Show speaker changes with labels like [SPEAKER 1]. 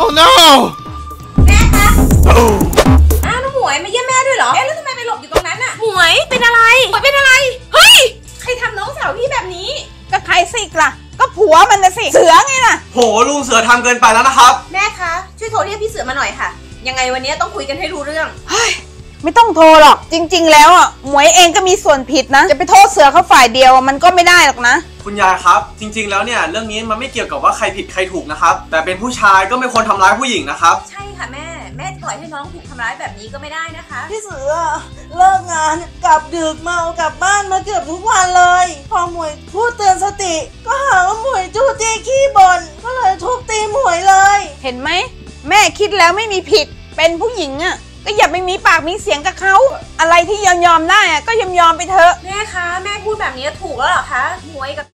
[SPEAKER 1] Oh no
[SPEAKER 2] แม่คะอ้าวน้องหมวยมาเยี่ยมแม่ด้วยเหรอ เอ๊ะแล้วทำไมไปหลบอยู่ตรงนั้นอะหมวยเป็นอะไรหมวยเป็นอะไร เฮ้ย ใครทำน้องสาวพี่แบบนี้
[SPEAKER 3] ก็ใครสิกล่ะ ก็ผัวมันนะสิ เสือไงล่ะ
[SPEAKER 4] โหลุงเสือทำเกินไปแล้วนะครับ
[SPEAKER 2] แม่คะ ช่วยโทรเรียกพี่เสือมาหน่อยค่ะ ยังไงวันนี้ต้องคุยกันให้รู้เรื่อง
[SPEAKER 3] ไม่ต้องโทรหรอก จริง ๆ แล้วอะหมวยเองก็มีส่วนผิดนะ จะไปโทษเสือเขาฝ่ายเดียวอะมันก็ไม่ได้หรอกนะ
[SPEAKER 4] คุณยายครับ จริง ๆ แล้วเนี่ยเรื่องนี้มันไม่เกี่ยวกับว่าใครผิดใครถูกนะครับ แต่เป็นผู้ชายก็ไม่ควรทำร้ายผู้หญิงนะครับ
[SPEAKER 2] ใช่ค่ะแม่ แม่ปล่อยให้น้องถูกทำร้ายแบบนี้ก็ไม่ได้นะคะ
[SPEAKER 5] พี่เสือเลิกงานกลับดึกเมากลับบ้านมาเกือบทุกวันเลย พอหมวยพูดเตือนสติ ก็หาว่าหมวยจู้จี้ขี้บ่นก็เลยทุบตีหมวยเลย
[SPEAKER 3] เห็นไหม แม่คิดแล้วไม่มีผิดเป็นผู้หญิงอะ ก็อย่าไปมีปากมีเสียงกับเขาอะไรที่ยอมยอมได้อะก็ยอมยอมไปเถอะ
[SPEAKER 2] แม่คะ แม่พูดแบบนี้ถูกแล้วเหรอคะหวยกับ